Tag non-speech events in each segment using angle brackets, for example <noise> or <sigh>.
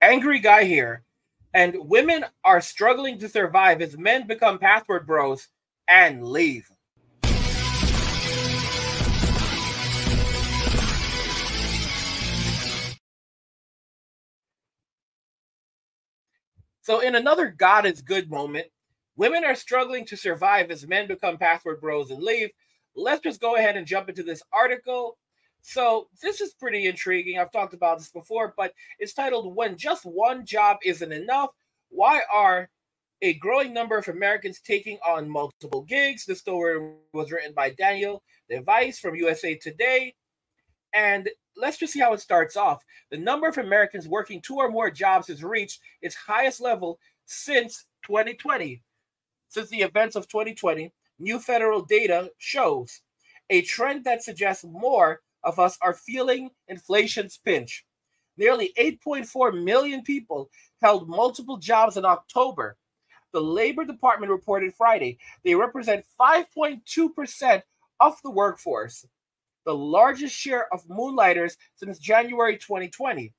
angry guy here, and women are struggling to survive as men become passport bros and leave. So, in another God is good moment, women are struggling to survive as men become passport bros and leave. Let's just go ahead and jump into this article. So, this is pretty intriguing. I've talked about this before, but it's titled When Just One Job Isn't Enough Why Are a Growing Number of Americans Taking on Multiple Gigs? The story was written by Daniel de Vise from USA Today. And let's just see how it starts off. The number of Americans working two or more jobs has reached its highest level since 2020. Since the events of 2020, new federal data shows a trend that suggests more of us are feeling inflation's pinch. Nearly 8.4 million people held multiple jobs in October. The Labor Department reported Friday they represent 5.2% of the workforce the largest share of moonlighters since January 2020.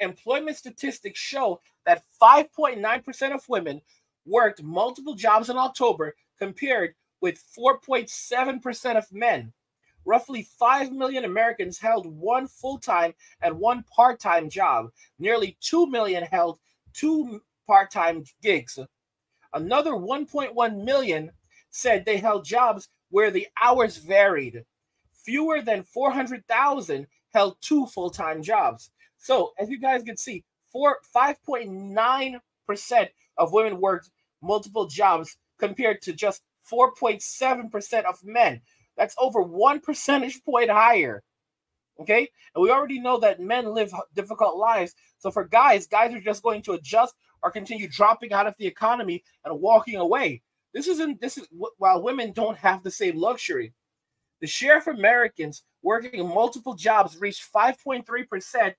Employment statistics show that 5.9% of women worked multiple jobs in October compared with 4.7% of men. Roughly 5 million Americans held one full time and one part time job. Nearly 2 million held two part time gigs. Another 1.1 million said they held jobs where the hours varied fewer than 400,000 held two full-time jobs. So, as you guys can see, four 5.9% of women worked multiple jobs compared to just 4.7% of men. That's over one percentage <laughs> point higher. Okay. And we already know that men live difficult lives. So for guys, guys are just going to adjust or continue dropping out of the economy and walking away. This isn't this is while women don't have the same luxury. The share of Americans working multiple jobs reached 5.3%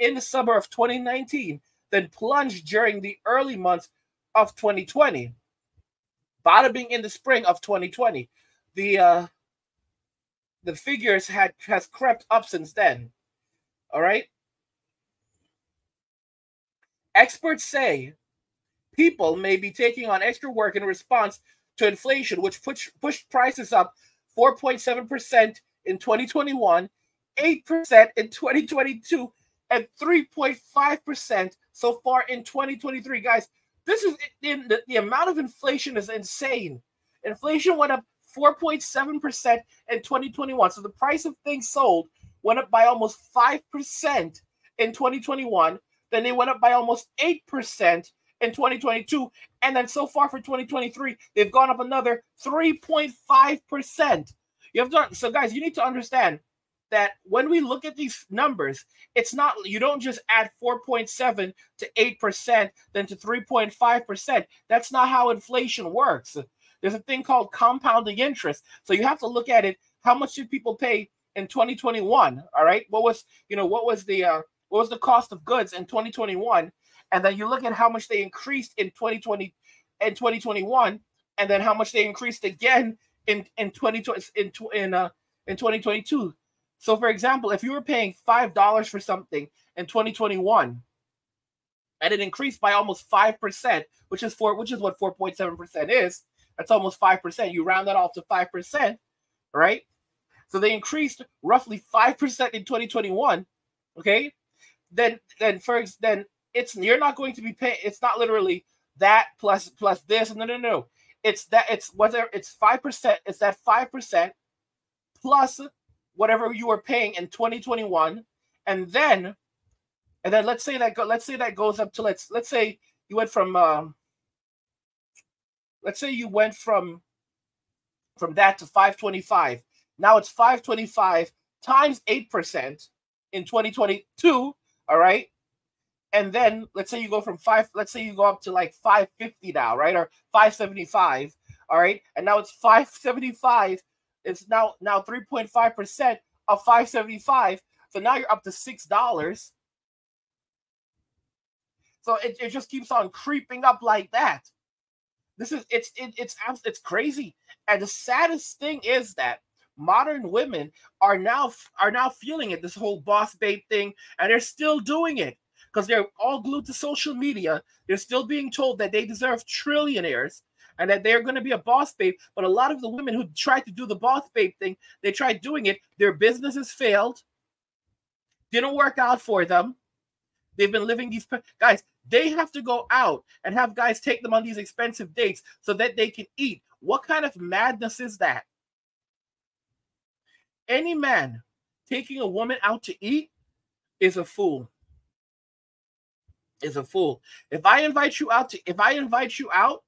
in the summer of 2019, then plunged during the early months of 2020, bottoming in the spring of 2020. The uh, the figures had has crept up since then. All right. Experts say people may be taking on extra work in response to inflation, which push, pushed prices up 4.7% in 2021, 8% in 2022, and 3.5% so far in 2023. Guys, this is in the, the amount of inflation is insane. Inflation went up 4.7% in 2021. So the price of things sold went up by almost 5% in 2021. Then they went up by almost 8% in 2022. And then so far for 2023, they've gone up another 3.5%. You have to, so guys, you need to understand that when we look at these numbers, it's not you don't just add 4.7 to 8%, then to 3.5%. That's not how inflation works. There's a thing called compounding interest. So you have to look at it. How much did people pay in 2021? All right. What was, you know, what was the uh, what was the cost of goods in 2021? and then you look at how much they increased in 2020 and 2021 and then how much they increased again in in 2020 in in uh in 2022 so for example if you were paying five dollars for something in 2021 and it increased by almost five percent which is four which is what 4.7 percent is that's almost five percent you round that off to five percent right so they increased roughly five percent in 2021 okay then then first then it's you're not going to be paying. It's not literally that plus plus this. No, no, no. It's that it's whether it's five percent. It's that five percent plus whatever you were paying in 2021, and then and then let's say that go, let's say that goes up to let's let's say you went from um, let's say you went from from that to 525. Now it's 525 times 8% in 2022. All right and then let's say you go from five, let's say you go up to like 550 now, right? Or 575. All right. And now it's 575. It's now now 3.5% of 575. So now you're up to six dollars. So it, it just keeps on creeping up like that. This is it's it, it's it's crazy. And the saddest thing is that modern women are now are now feeling it, this whole boss babe thing, and they're still doing it because they're all glued to social media. They're still being told that they deserve trillionaires and that they're going to be a boss babe. But a lot of the women who tried to do the boss babe thing, they tried doing it. Their businesses failed, didn't work out for them. They've been living these guys. They have to go out and have guys take them on these expensive dates so that they can eat. What kind of madness is that? Any man taking a woman out to eat is a fool. Is a fool. If I invite you out to if I invite you out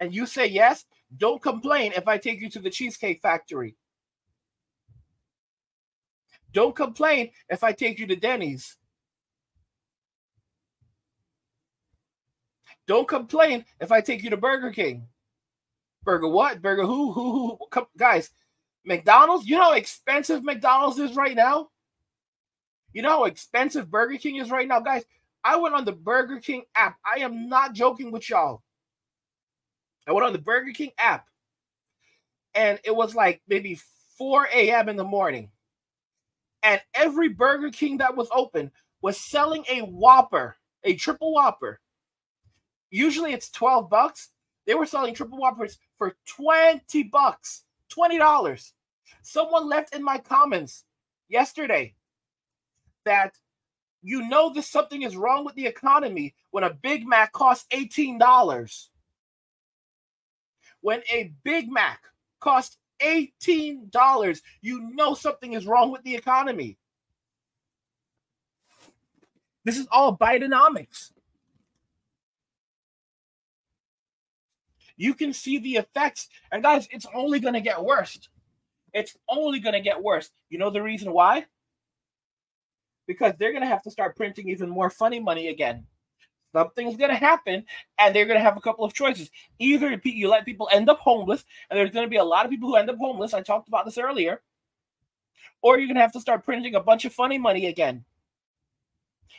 and you say yes, don't complain if I take you to the Cheesecake Factory. Don't complain if I take you to Denny's. Don't complain if I take you to Burger King. Burger what? Burger who? Who? Who? Come, guys, McDonald's. You know how expensive McDonald's is right now. You know how expensive Burger King is right now, guys. I went on the Burger King app. I am not joking with y'all. I went on the Burger King app, and it was like maybe 4 a.m. in the morning, and every Burger King that was open was selling a Whopper, a triple Whopper. Usually it's 12 bucks. They were selling triple Whoppers for 20 bucks, $20. Someone left in my comments yesterday that you know that something is wrong with the economy when a Big Mac costs $18. When a Big Mac costs $18, you know something is wrong with the economy. This is all Bidenomics. You can see the effects. And guys, it's only going to get worse. It's only going to get worse. You know the reason why? Because they're going to have to start printing even more funny money again. Something's going to happen, and they're going to have a couple of choices. Either you let people end up homeless, and there's going to be a lot of people who end up homeless. I talked about this earlier. Or you're going to have to start printing a bunch of funny money again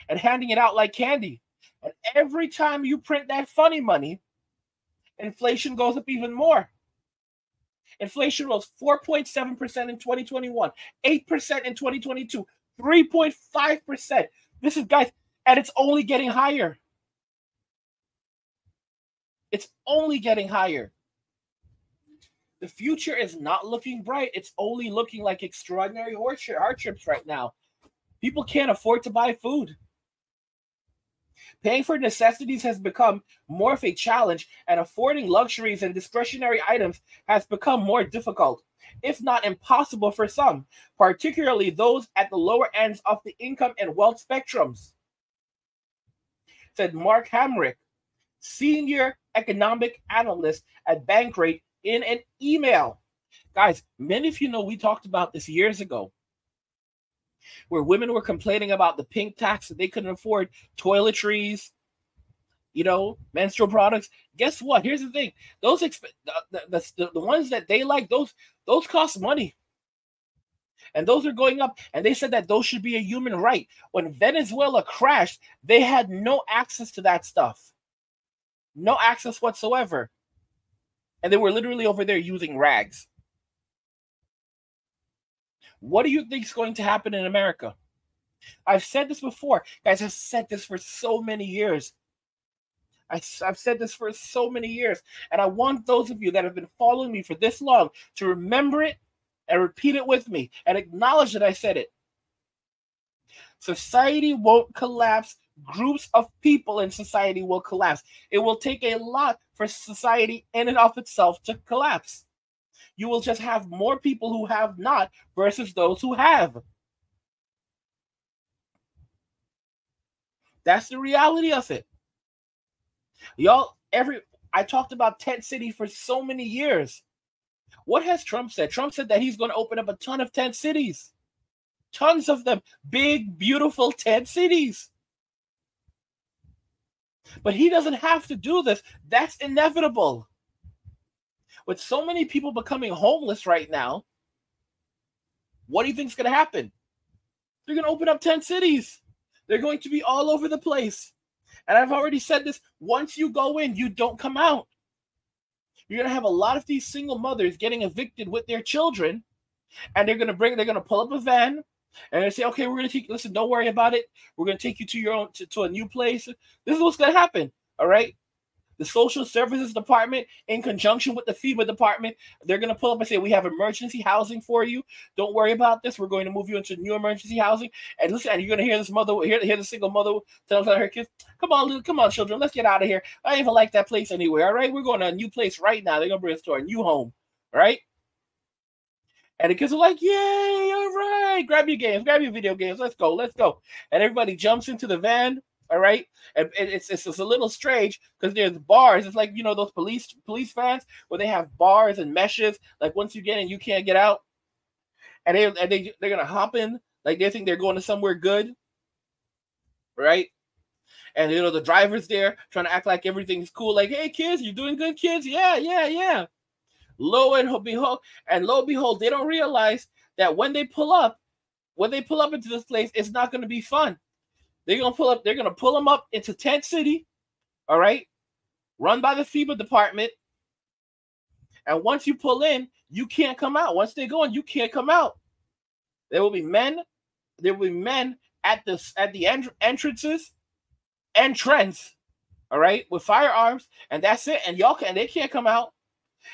and handing it out like candy. And every time you print that funny money, inflation goes up even more. Inflation rose 4.7% in 2021, 8% in 2022, 3.5%. This is, guys, and it's only getting higher. It's only getting higher. The future is not looking bright. It's only looking like extraordinary hardships right now. People can't afford to buy food. Paying for necessities has become more of a challenge, and affording luxuries and discretionary items has become more difficult, if not impossible for some, particularly those at the lower ends of the income and wealth spectrums. Said Mark Hamrick, senior economic analyst at Bankrate, in an email. Guys, many of you know we talked about this years ago where women were complaining about the pink tax that they couldn't afford toiletries, you know, menstrual products. Guess what? Here's the thing: those exp- the, the, the, the ones that they like, those those cost money, and those are going up. And they said that those should be a human right. When Venezuela crashed, they had no access to that stuff, no access whatsoever, and they were literally over there using rags. What do you think is going to happen in America? I've said this before. Guys, I've said this for so many years. I, have said this for so many years. And I want those of you that have been following me for this long to remember it and repeat it with me and acknowledge that I said it. Society won't collapse. Groups of people in society will collapse. It will take a lot for society in and of itself to collapse you will just have more people who have not versus those who have. That's the reality of it. Y'all, every I talked about tent city for so many years. What has Trump said? Trump said that he's going to open up a ton of tent cities. Tons of them. Big, beautiful tent cities. But he doesn't have to do this. That's inevitable with so many people becoming homeless right now, what do you think is going to happen? They're going to open up 10 cities. They're going to be all over the place. And I've already said this once you go in, you don't come out. You're going to have a lot of these single mothers getting evicted with their children, and they're going to bring, they're going to pull up a van, and they say, okay, we're gonna take. Listen, don't worry about it. We're gonna take you to your own to, to a new place. This is what's gonna happen. All right. The social services department, in conjunction with the FEMA department, they're going to pull up and say, We have emergency housing for you. Don't worry about this. We're going to move you into new emergency housing. And listen, and you're going to hear this mother, hear, hear the single mother tell her kids, Come on, little, come on, children, let's get out of here. I don't even like that place anyway. All right. We're going to a new place right now. They're going to bring us to our new home. All right. And the kids are like, Yay, all right. Grab your games, grab your video games. Let's go, let's go. And everybody jumps into the van. All right. And it's, it's, it's a little strange because there's bars. It's like, you know, those police police fans where they have bars and meshes. Like once you get in, you can't get out. And they and they they're gonna hop in, like they think they're going to somewhere good. Right? And you know, the driver's there trying to act like everything's cool, like, hey kids, you doing good, kids? Yeah, yeah, yeah. Lo and behold, and lo and behold, they don't realize that when they pull up, when they pull up into this place, it's not going to be fun. They're going to pull up. They're going to pull them up into Tent City, all right, run by the FEMA department. And once you pull in, you can't come out. Once they go in, you can't come out. There will be men. There will be men at the at the entrances, entrance, all right, with firearms, and that's it. And y'all can they can't come out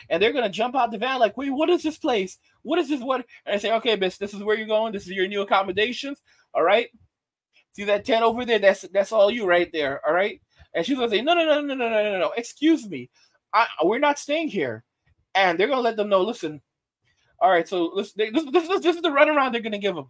and they're gonna jump out the van like, wait, what is this place? What is this? What? And I say, okay, miss, this is where you're going. This is your new accommodations. All right. See that 10 over there? That's that's all you right there. All right. And she's gonna say, No, no, no, no, no, no, no, no. Excuse me. I, we're not staying here. And they're gonna let them know, listen, all right, so this, this, this, this is the runaround they're gonna give them.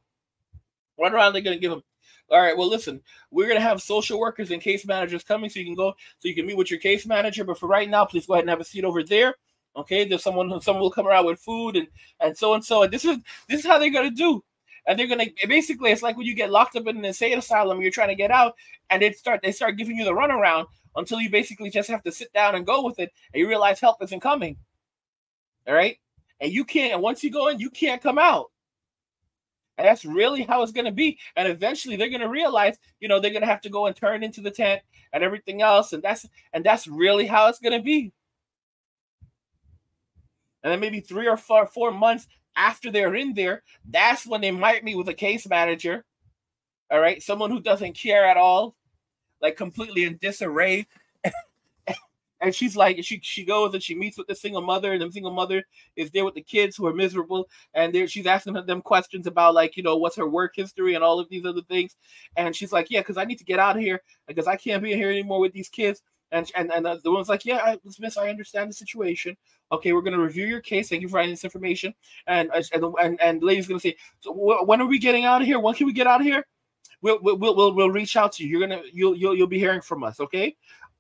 Runaround they're gonna give them. All right, well, listen, we're gonna have social workers and case managers coming, so you can go, so you can meet with your case manager. But for right now, please go ahead and have a seat over there. Okay, there's someone, someone will come around with food and and so and so. And this is this is how they're gonna do. And they're gonna basically it's like when you get locked up in an insane asylum, you're trying to get out, and they start they start giving you the runaround until you basically just have to sit down and go with it, and you realize help isn't coming. All right, and you can't. And once you go in, you can't come out. And that's really how it's to be. And eventually they're to realize, you know, they're to have to go and turn into the tent and everything else. And that's and that's really how it's to be and then maybe three or four, four months after they're in there, that's when they might meet with a case manager. All right, someone who doesn't care at all, like completely in disarray. <laughs> and she's like, she she goes and she meets with the single mother, and the single mother is there with the kids who are miserable, and there she's asking them questions about like you know what's her work history and all of these other things, and she's like, yeah, because I need to get out of here because I can't be here anymore with these kids. And and and uh, the woman's like, yeah, I, Miss, I understand the situation. Okay, we're going to review your case. Thank you for finding this information. And uh, and and, and the lady's going to say, so when are we getting out of here? When can we get out of here? We'll we'll we'll, we'll reach out to you. You're gonna you'll, you'll you'll be hearing from us. Okay.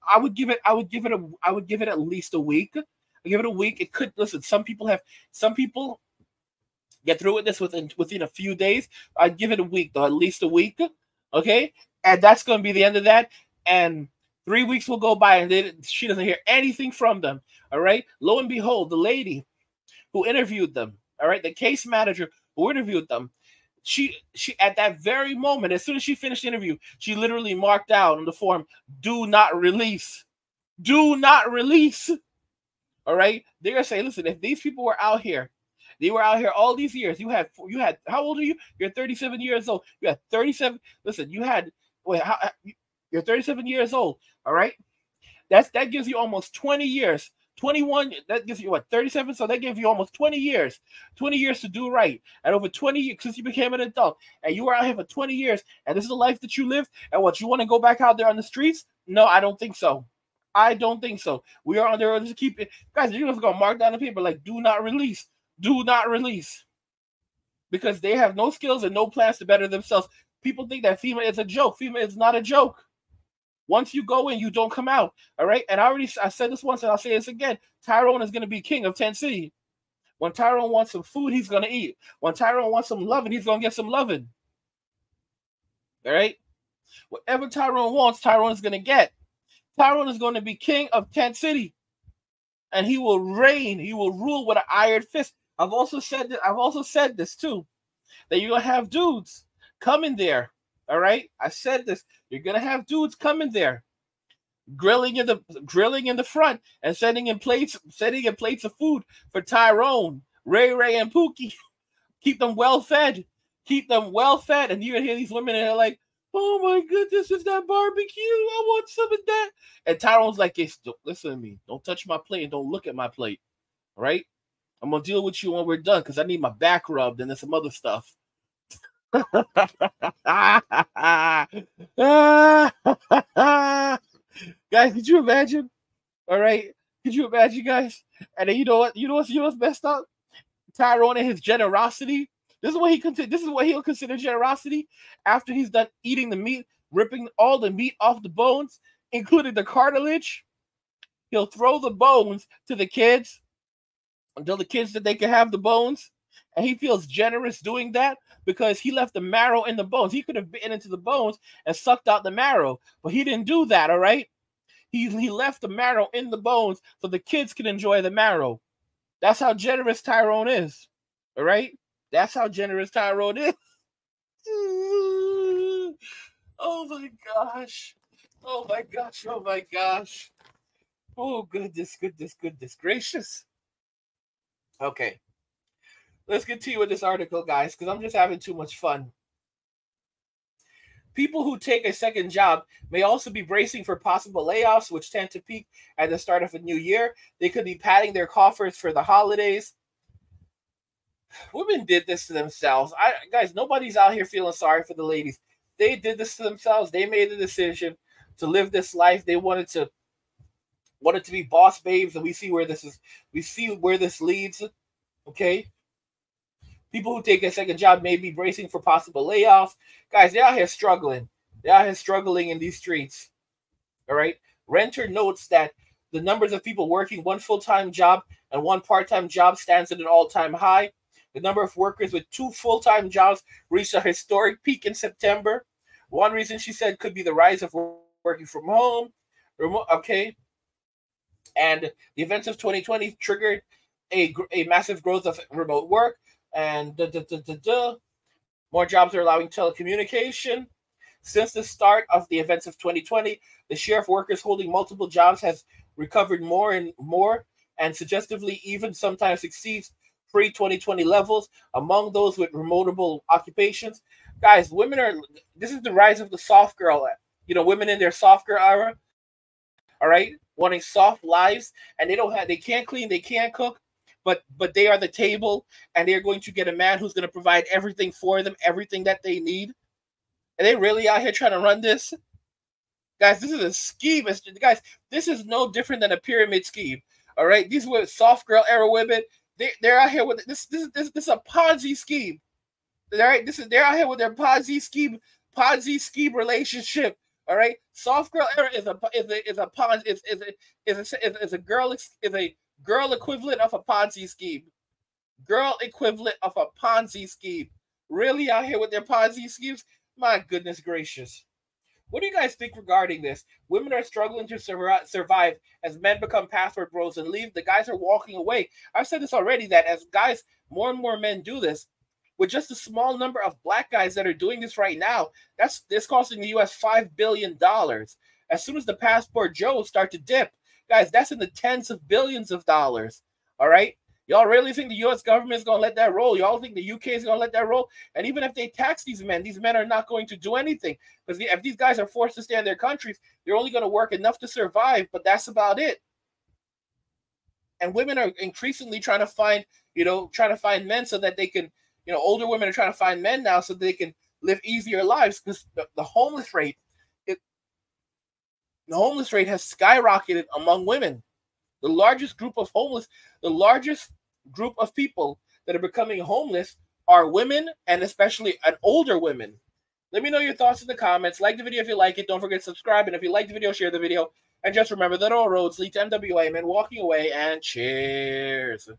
I would give it. I would give it a. I would give it at least a week. I give it a week. It could listen. Some people have. Some people get through with this within within a few days. I'd give it a week, though, at least a week. Okay, and that's going to be the end of that. And Three weeks will go by and they, she doesn't hear anything from them. All right. Lo and behold, the lady who interviewed them, all right, the case manager who interviewed them, she she at that very moment, as soon as she finished the interview, she literally marked out on the form, do not release. Do not release. All right. They're gonna say, listen, if these people were out here, they were out here all these years. You had you had how old are you? You're 37 years old. You had 37. Listen, you had wait, how, you're 37 years old. All right. That's that gives you almost 20 years. 21, that gives you what 37. So that gives you almost 20 years, 20 years to do right. And over 20 years since you became an adult, and you were out here for 20 years, and this is the life that you lived, and what you want to go back out there on the streets? No, I don't think so. I don't think so. We are on there to keep it, guys. You're just gonna mark down the paper like do not release, do not release, because they have no skills and no plans to better themselves. People think that FEMA is a joke. FEMA is not a joke. Once you go in, you don't come out. All right. And I already I said this once and I'll say this again. Tyrone is going to be king of Tent City. When Tyrone wants some food, he's going to eat. When Tyrone wants some loving, he's going to get some loving. All right. Whatever Tyrone wants, Tyrone is going to get. Tyrone is going to be king of Tent City. And he will reign, he will rule with an iron fist. I've also said that I've also said this too. That you're gonna have dudes coming there all right, I said this. You're gonna have dudes coming there, grilling in the grilling in the front and setting in plates, setting in plates of food for Tyrone, Ray Ray, and Pookie. <laughs> Keep them well fed. keep them well fed. And you hear these women and they're like, oh my goodness, is that barbecue? I want some of that. And Tyrone's like, hey, listen to me. Don't touch my plate and don't look at my plate. All right? I'm gonna deal with you when we're done because I need my back rubbed and then some other stuff. <laughs> guys, could you imagine? All right, could you imagine, guys? And then you know what? You know what's you know what's messed up? Tyrone and his generosity. This is what he consider. This is what he'll consider generosity after he's done eating the meat, ripping all the meat off the bones, including the cartilage. He'll throw the bones to the kids until the kids that they can have the bones. And he feels generous doing that because he left the marrow in the bones. He could have bitten into the bones and sucked out the marrow, but he didn't do that. All right. He, he left the marrow in the bones so the kids can enjoy the marrow. That's how generous Tyrone is. All right. That's how generous Tyrone is. <laughs> oh my gosh. Oh my gosh. Oh my gosh. Oh goodness, goodness, goodness gracious. Okay. Let's continue with this article, guys, because I'm just having too much fun. People who take a second job may also be bracing for possible layoffs, which tend to peak at the start of a new year. They could be padding their coffers for the holidays. Women did this to themselves. I guys, nobody's out here feeling sorry for the ladies. They did this to themselves. They made the decision to live this life. They wanted to wanted to be boss babes, and we see where this is. We see where this leads. Okay. People who take a second job may be bracing for possible layoffs. Guys, they're out here struggling. They're out here struggling in these streets. All right. Renter notes that the numbers of people working one full-time job and one part-time job stands at an all-time high. The number of workers with two full-time jobs reached a historic peak in September. One reason she said could be the rise of working from home. Okay. And the events of 2020 triggered a, a massive growth of remote work and da, da, da, da, da. more jobs are allowing telecommunication. Since the start of the events of 2020, the share of workers holding multiple jobs has recovered more and more, and suggestively even sometimes exceeds pre 2020 levels among those with remotable occupations. Guys, women are this is the rise of the soft girl. You know, women in their soft girl era. All right, wanting soft lives, and they don't have, they can't clean, they can't cook, but but they are the table, and they're going to get a man who's going to provide everything for them, everything that they need. And they really out here trying to run this, guys. This is a scheme, guys. This is no different than a pyramid scheme. All right, these were soft girl era women. They they're out here with this this this this is a Ponzi scheme. All right, this is they're out here with their Ponzi scheme Ponzi scheme relationship. All right, soft girl era is a is a is a Ponzi is is a is a, is a girl is a girl equivalent of a Ponzi scheme. Girl equivalent of a Ponzi scheme. Really out here with their Ponzi schemes? My goodness gracious. What do you guys think regarding this? Women are struggling to survive as men become passport bros and leave. The guys are walking away. I've said this already that as guys, more and more men do this, with just a small number of black guys that are doing this right now, that's this costing the US five billion dollars. As soon as the passport Joes start to dip, guys, that's in the tens of billions of dollars. All right. Y'all really think the US government is gonna let that roll? Y'all think the UK is gonna let that roll? And even if they tax these men, these men are not going to do anything. Because if these guys are forced to stay in their countries, they're only gonna work enough to survive, but that's about it. And women are increasingly trying to find, you know, trying to find men so that they can you know, older women are trying to find men now so they can live easier lives because the, the homeless rate, the homeless rate has skyrocketed among women. The largest group of homeless, the largest group of people that are becoming homeless are women and especially an older women. Let me know your thoughts in the comments. Like the video if you like it. Don't forget to subscribe. And if you like the video, share the video. And just remember that all roads lead to MWA, man. Walking away and cheers.